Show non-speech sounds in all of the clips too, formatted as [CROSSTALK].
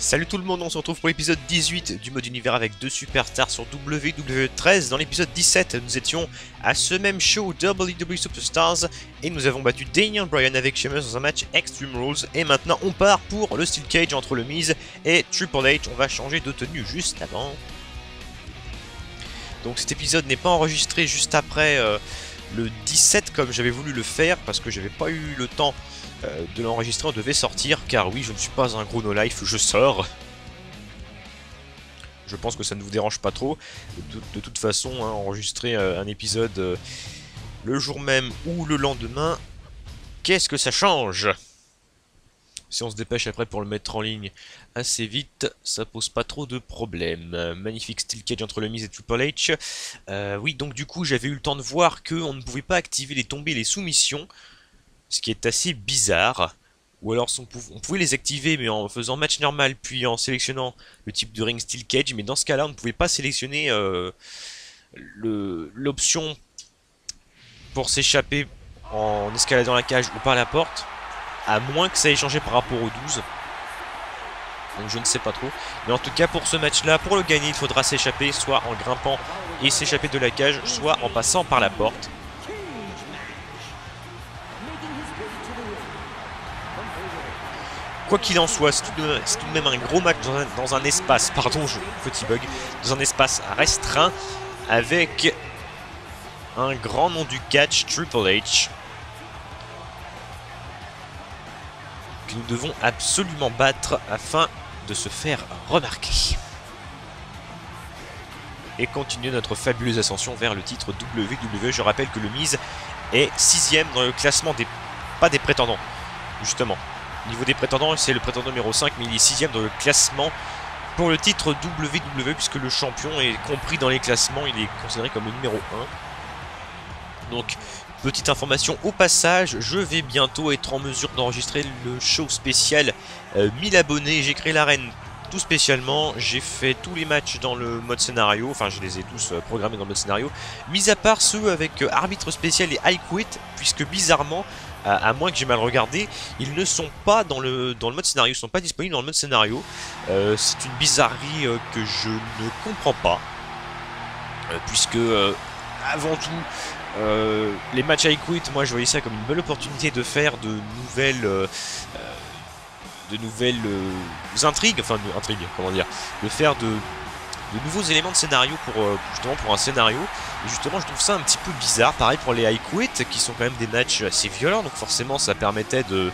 Salut tout le monde, on se retrouve pour l'épisode 18 du mode univers avec deux superstars sur WWE13. Dans l'épisode 17, nous étions à ce même show WWE Superstars et nous avons battu Daniel Bryan avec Sheamus dans un match Extreme Rules. Et maintenant, on part pour le Steel Cage entre le Miz et Triple H. On va changer de tenue juste avant. Donc cet épisode n'est pas enregistré juste après euh, le 17 comme j'avais voulu le faire parce que j'avais pas eu le temps euh, de l'enregistrer, on devait sortir, car oui, je ne suis pas un gros no-life, je sors. Je pense que ça ne vous dérange pas trop. De, toute façon, hein, enregistrer euh, un épisode euh, le jour même ou le lendemain, qu'est-ce que ça change? Si on se dépêche après pour le mettre en ligne assez vite, ça pose pas trop de problèmes. Magnifique steel cage entre le Miz et Triple H. oui, donc du coup, j'avais eu le temps de voir qu'on ne pouvait pas activer les tombées et les soumissions ce qui est assez bizarre. Ou alors on pouvait les activer mais en faisant match normal puis en sélectionnant le type de ring steel cage mais dans ce cas là on ne pouvait pas sélectionner euh, l'option pour s'échapper en escaladant la cage ou par la porte à moins que ça ait changé par rapport au 12 donc je ne sais pas trop. Mais en tout cas pour ce match là pour le gagner il faudra s'échapper soit en grimpant et s'échapper de la cage soit en passant par la porte. Quoi qu'il en soit, c'est tout, de même un gros match dans un, espace, pardon, je, petit bug, dans un espace restreint avec un grand nom du catch, Triple H, nous devons absolument battre afin de se faire remarquer. Et continuer notre fabuleuse ascension vers le titre WWE. Je rappelle que le Miz est sixième dans le classement des... pas des prétendants, justement, niveau des prétendants, c'est le prétendant numéro 5, mais il est sixième dans le classement pour le titre WWE, puisque le champion est compris dans les classements, il est considéré comme le numéro 1. Donc, petite information au passage, je vais bientôt être en mesure d'enregistrer le show spécial 1000 euh, abonnés. J'ai créé l'arène tout spécialement, j'ai fait tous les matchs dans le mode scénario, enfin je les ai tous euh, programmés dans le mode scénario, mis à part ceux avec euh, arbitre spécial et I quit, puisque bizarrement, à, moins que j'ai mal regardé, ils ne sont pas dans le, dans le mode scénario, ils ne sont pas disponibles dans le mode scénario. C'est une bizarrerie que je ne comprends pas, puisque avant tout, les matchs I quit, moi je voyais ça comme une belle opportunité de faire de nouvelles de nouvelles euh, intrigues, enfin de, intrigues, comment dire, de faire de, nouveaux éléments de scénario pour euh, justement pour un scénario. Et justement, je trouve ça un petit peu bizarre. Pareil pour les high quit, qui sont quand même des matchs assez violents, donc forcément, ça permettait de,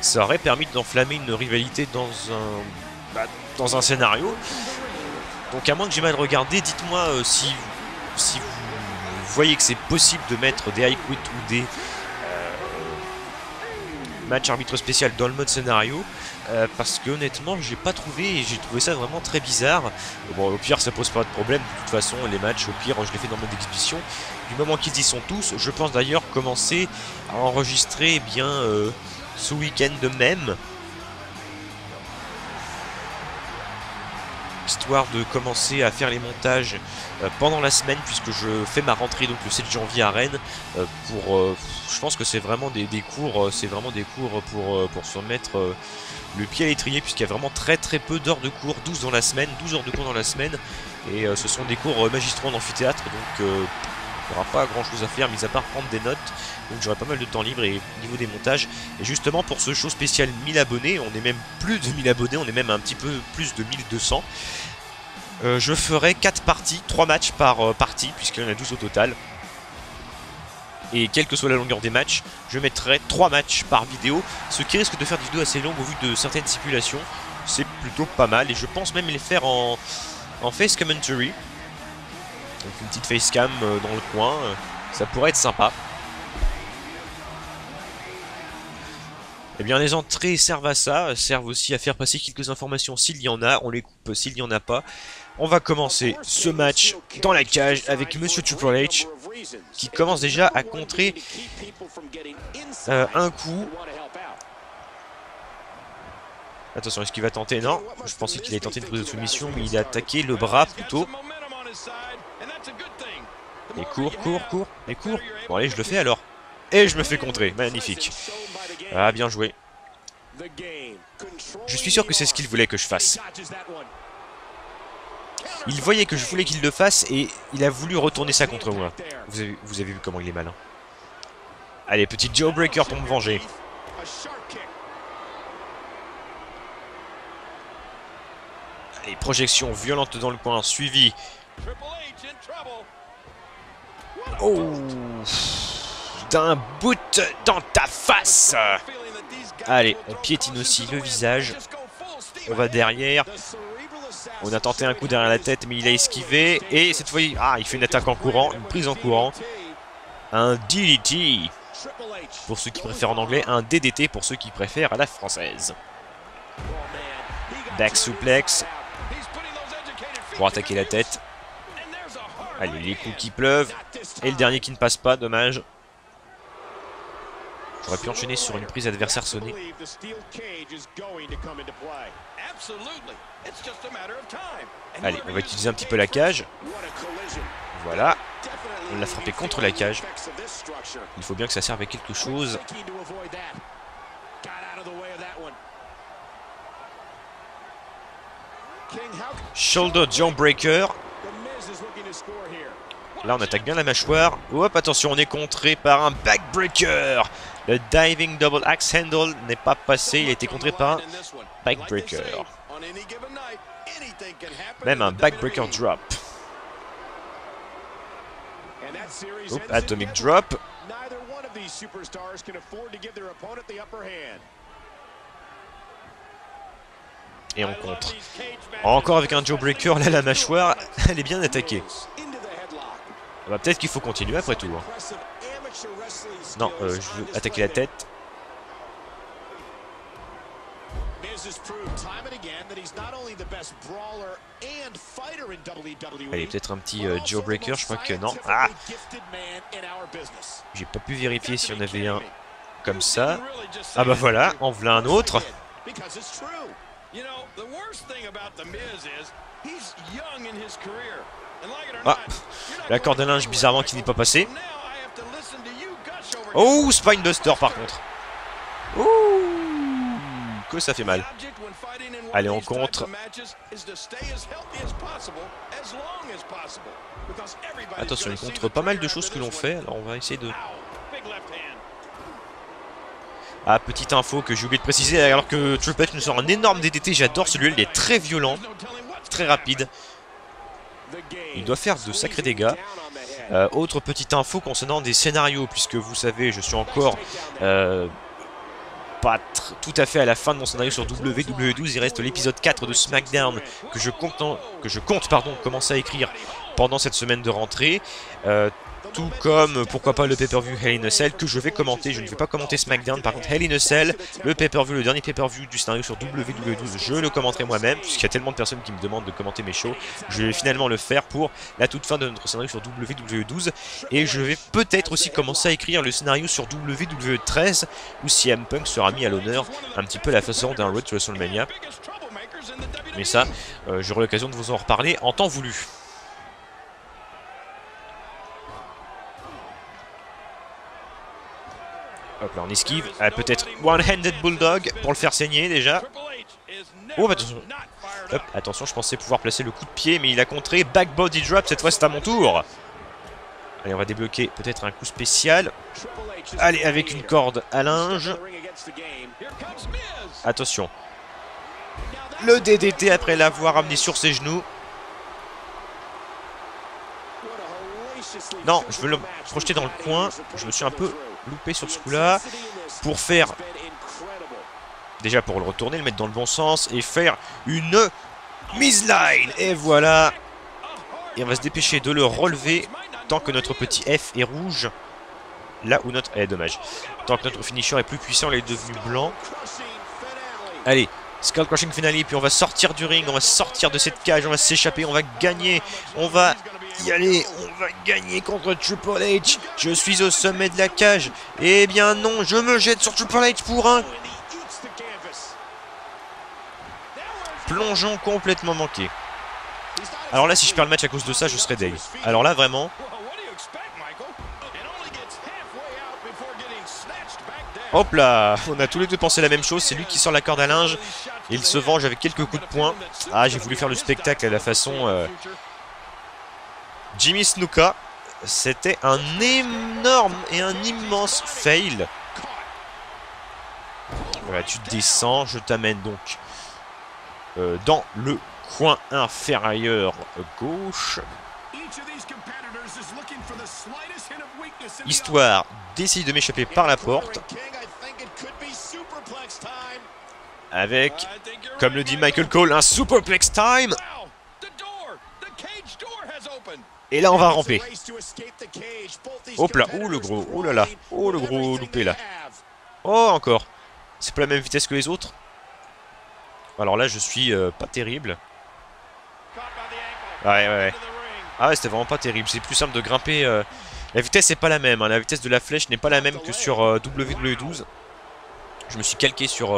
ça aurait permis d'enflammer une rivalité dans un, bah, dans un scénario. Donc à moins que j'ai mal regardé, dites-moi euh, si, si vous voyez que c'est possible de mettre des high quit ou des matchs arbitre spécial dans le mode scénario. Euh, parce que honnêtement j'ai pas trouvé et j'ai trouvé ça vraiment très bizarre. Bon au pire ça pose pas de problème, de toute façon les matchs au pire je les fais dans mode exhibition. Du moment qu'ils y sont tous, je pense d'ailleurs commencer à enregistrer eh bien euh, ce week-end même. Histoire de commencer à faire les montages euh, pendant la semaine puisque je fais ma rentrée donc le 7 janvier à Rennes pour je pense que c'est vraiment des, des cours c'est vraiment des cours pour, pour se mettre le pied à l'étrier puisqu'il y a vraiment très très peu d'heures de cours, 12 dans la semaine, 12 heures de cours dans la semaine. Et euh, ce sont des cours euh, magistraux en amphithéâtre donc euh, il n'y aura pas grand chose à faire mis à part prendre des notes donc j'aurai pas mal de temps libre et au niveau des montages et justement pour ce show spécial 1000 abonnés on est même plus de 1000 abonnés on est même un petit peu plus de 1200 je ferai 4 parties 3 matchs par partie puisqu'il y en a 12 au total et quelle que soit la longueur des matchs, je mettrai 3 matchs par vidéo, ce qui risque de faire des vidéos assez longues au vu de certaines stipulations. C'est plutôt pas mal, et je pense même les faire en face commentary. Donc une petite face cam euh, dans le coin, euh, ça pourrait être sympa. Eh bien les entrées servent à ça, servent aussi à faire passer quelques informations s'il y en a, on les coupe s'il n'y en a pas. On va commencer ce match dans la cage avec Monsieur Triple H qui commence déjà à contrer euh, un coup. Attention, est-ce qu'il va tenter? Non, je pensais qu'il allait tenter une prise de soumission, mais il a attaqué le bras plutôt. Et court, court, court, et court. Bon allez, je le fais alors. Et je me fais contrer, magnifique. Ah, bien joué. Je suis sûr que c'est ce qu'il voulait que je fasse. Il voyait que je voulais qu'il le fasse et il a voulu retourner ça contre moi. Vous avez, vous avez vu comment il est malin. Allez, petit Joe Breaker pour me venger. Allez, projection violente dans le coin, suivi. Oh D'un boot dans ta face Allez, on piétine aussi le visage. On va derrière. On a tenté un coup derrière la tête, mais il a esquivé. Et cette fois, il, ah, il fait une attaque en courant, une prise en courant. Un DDT, pour ceux qui préfèrent en anglais. Un DDT, pour ceux qui préfèrent à la française. Back suplex. Pour attaquer la tête. Allez, les coups qui pleuvent. Et le dernier qui ne passe pas, dommage. J'aurais pu enchaîner sur une prise adversaire sonnée. Allez, on va utiliser un petit peu la cage. Voilà. On l'a frappé contre la cage. Il faut bien que ça serve à quelque chose. Shoulder jump breaker. Là, on attaque bien la mâchoire. Hop, attention, on est contré par un backbreaker. Le diving double axe handle n'est pas passé. Il a été contré par un backbreaker. Même un backbreaker drop. atomic drop. Et on contre. Encore avec un Breaker, là la mâchoire, [LAUGHS] elle est bien attaquée. Bah, Peut-être qu'il faut continuer après tout. Hein. Non, euh, je veux attaquer la tête. Allez, peut-être un petit euh, Joe Breaker, je crois que non. Ah J'ai pas pu vérifier si on avait un comme ça. Ah bah voilà, en voilà un autre. Ah, la corde à linge bizarrement qui n'est pas passée. Oh, Spinebuster par contre. Ouh, que ça fait mal. Allez, on contre. Attention, il contre pas mal de choses que l'on fait. Alors, on va essayer de... Ah, petite info que j'ai oublié de préciser, alors que Triple H nous sort un énorme DDT, j'adore celui-là, il est très violent, très rapide. Il doit faire de sacrés dégâts. Euh, autre petite info concernant des scénarios, puisque vous savez, je suis encore euh, pas tout à fait à la fin de mon scénario sur WWE12. Il reste l'épisode 4 de SmackDown que je compte, que je compte pardon, commencer à écrire pendant cette semaine de rentrée. Euh, tout comme, pourquoi pas, le pay-per-view Hell in a Cell que je vais commenter. Je ne vais pas commenter SmackDown, par contre Hell in a Cell, le pay-per-view, le dernier pay-per-view du scénario sur WWE12, je le commenterai moi-même, puisqu'il y a tellement de personnes qui me demandent de commenter mes shows. Je vais finalement le faire pour la toute fin de notre scénario sur WWE12. Et je vais peut-être aussi commencer à écrire le scénario sur WWE13, où CM Punk sera mis à l'honneur un petit peu la façon d'un Road to WrestleMania. Mais ça, euh, j'aurai l'occasion de vous en reparler en temps voulu. Hop là, on esquive. Ah, Peut-être One-Handed Bulldog pour le faire saigner déjà. Oh, attention. Hop, attention, je pensais pouvoir placer le coup de pied, mais il a contré. Back body drop, cette fois c'est à mon tour. Allez, on va débloquer peut-être un coup spécial. Allez, avec une corde à linge. Attention. Le DDT après l'avoir amené sur ses genoux. Non, je veux le projeter dans le coin. Je me suis un peu loupé sur ce coup-là. Pour faire... Déjà pour le retourner, le mettre dans le bon sens et faire une mise line. Et voilà. Et on va se dépêcher de le relever tant que notre petit F est rouge. Là où notre... Eh, dommage. Tant que notre finisher est plus puissant, il est devenu blanc. Allez, Skull Crushing Finale, puis on va sortir du ring, on va sortir de cette cage, on va s'échapper, on va gagner, on va y aller, on va gagner contre Triple H. Je suis au sommet de la cage. Eh bien non, je me jette sur Triple H pour un plongeon complètement manqué. Alors là, si je perds le match à cause de ça, je serais deg. Alors là, vraiment... Hop là On a tous les deux pensé la même chose. C'est lui qui sort la corde à linge. Il se venge avec quelques coups de poing. Ah, j'ai voulu faire le spectacle à la façon euh, Jimmy Snuka. C'était un énorme et un immense fail. Tu descends. Je t'amène donc euh, dans le coin inférieur gauche. Histoire d'essayer de m'échapper par la porte. Avec, comme le dit Michael Cole, un superplex time. Et là, on va ramper. Hop là, oh le gros, oh là là, oh le gros loupé là. Oh, encore. C'est pas la même vitesse que les autres. Alors là, je suis euh, pas terrible. Ouais, ouais, ouais. Ah ouais, c'était vraiment pas terrible. C'est plus simple de grimper. Euh, la vitesse n'est pas la même. Hein. La vitesse de la flèche n'est pas la même que sur euh, WWE12. Je me suis calqué sur,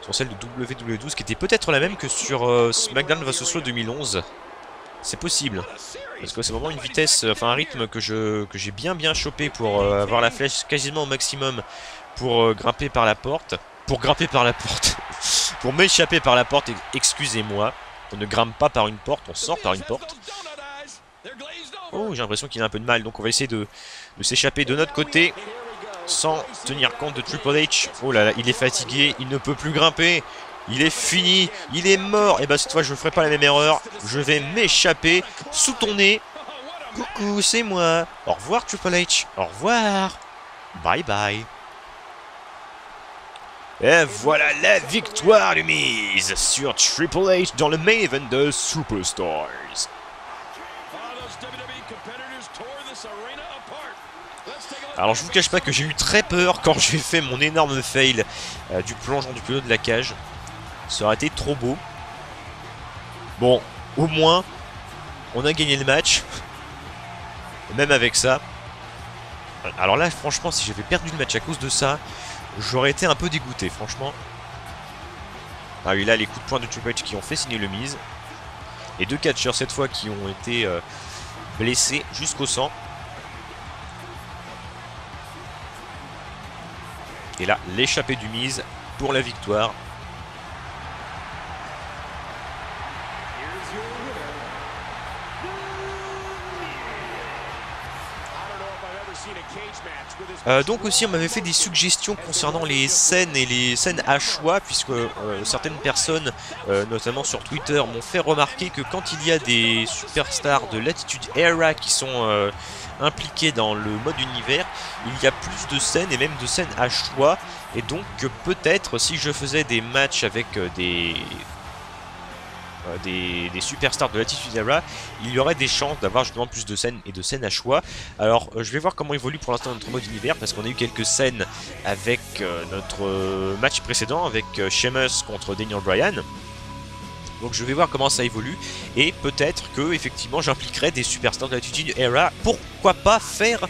sur celle de WWE12 qui était peut-être la même que sur SmackDown vs Raw 2011. C'est possible. Parce que c'est vraiment une vitesse, enfin un rythme que j'ai bien bien chopé pour avoir la flèche quasiment au maximum pour grimper par la porte. Pour grimper par la porte. [LAUGHS] pour m'échapper par la porte, excusez-moi. On ne grimpe pas par une porte, on sort par une porte. Oh, j'ai l'impression qu'il a un peu de mal, donc on va essayer de, s'échapper de notre côté sans tenir compte de Triple H. Oh là là, il est fatigué, il ne peut plus grimper. Il est fini, il est mort. Et eh bah ben, cette fois je ne ferai pas la même erreur. Je vais m'échapper sous ton nez. Coucou, c'est moi. Au revoir Triple H. Au revoir. Bye bye. Et voilà la victoire de mise sur Triple H dans le main event de Superstars. Alors je vous cache pas que j'ai eu très peur quand j'ai fait mon énorme fail euh, du plongeon du pilote de la cage. Ça aurait été trop beau. Bon, au moins, on a gagné le match. Même avec ça. Alors là, franchement, si j'avais perdu le match à cause de ça, j'aurais été un peu dégoûté, franchement. Ah oui, là, les coups de poing de Triple qui ont fait signer le mise. Et deux catcheurs cette fois qui ont été euh, blessés jusqu'au sang. Et là, l'échappée du mise pour la victoire. Euh, donc aussi on m'avait fait des suggestions concernant les scènes et les scènes à choix puisque euh, certaines personnes, euh, notamment sur Twitter, m'ont fait remarquer que quand il y a des superstars de Latitude Era qui sont impliqués dans le mode univers, il y a plus de scènes et même de scènes à choix. Et donc peut-être si je faisais des matchs avec des euh, des, superstars de Latitude Era, il y aurait des chances d'avoir justement plus de scènes et de scènes à choix. Alors euh, je vais voir comment évolue pour l'instant notre mode univers parce qu'on a eu quelques scènes avec euh, notre match précédent avec Sheamus contre Daniel Bryan. Donc je vais voir comment ça évolue et peut-être que effectivement j'impliquerai des superstars de Latitude Era. Pourquoi pas faire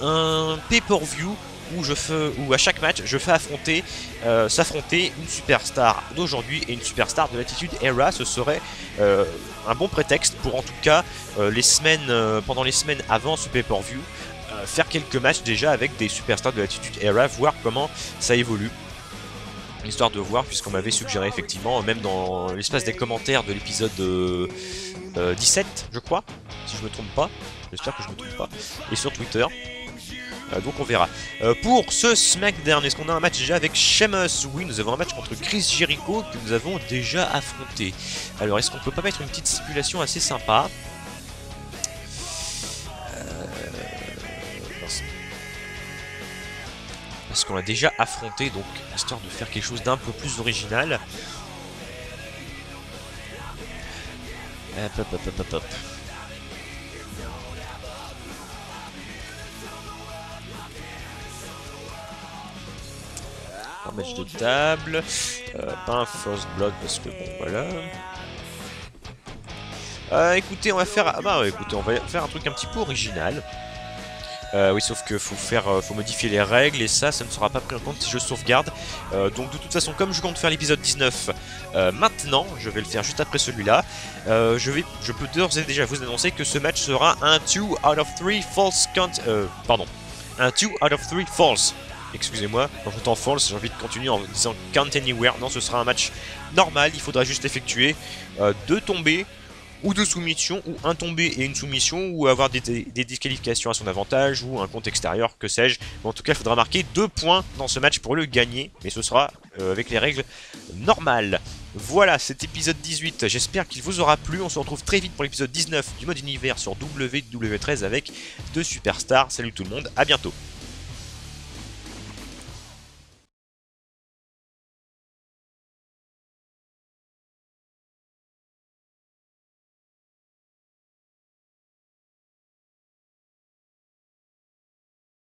un pay-per-view où, je fais, à chaque match je fais affronter euh, s'affronter une superstar d'aujourd'hui et une superstar de l'attitude era. Ce serait euh, un bon prétexte pour en tout cas euh, les semaines pendant les semaines avant ce pay-per-view faire quelques matchs déjà avec des superstars de l'attitude era, voir comment ça évolue. Histoire de voir, puisqu'on m'avait suggéré effectivement, même dans l'espace des commentaires de l'épisode 17, je crois, si je me trompe pas, j'espère que je me trompe pas, et sur Twitter, donc on verra. Euh, pour ce SmackDown, est-ce qu'on a un match déjà avec Sheamus? Oui, nous avons un match contre Chris Jericho que nous avons déjà affronté. Alors, est-ce qu'on peut pas mettre une petite stipulation assez sympa? Euh, Parce qu'on l'a déjà affronté, donc histoire de faire quelque chose d'un peu plus original. Match de table. Euh, pas un first blood parce que bon voilà. Euh, écoutez, on va faire. Ah bah écoutez, on va faire un truc un petit peu original. Euh, oui, sauf que faut modifier les règles et ça, ça ne sera pas pris en compte si je sauvegarde. donc de toute façon, comme je compte faire l'épisode 19 maintenant, je vais le faire juste après celui-là. je je peux d'ores et déjà vous annoncer que ce match sera un 2 out of 3 false count. pardon, un 2 out of 3 false excusez-moi, le temps false, j'ai envie de continuer en disant count anywhere. Non, ce sera un match normal, il faudra juste effectuer euh, deux tombées ou deux soumissions, ou un tombé et une soumission, ou avoir des, disqualifications à son avantage, ou un compte extérieur, que sais-je. en tout cas, il faudra marquer deux points dans ce match pour le gagner, mais ce sera euh, avec les règles normales. Voilà, cet épisode 18, j'espère qu'il vous aura plu. On se retrouve très vite pour l'épisode 19 du mode univers sur WW13 avec deux superstars. Salut tout le monde, à bientôt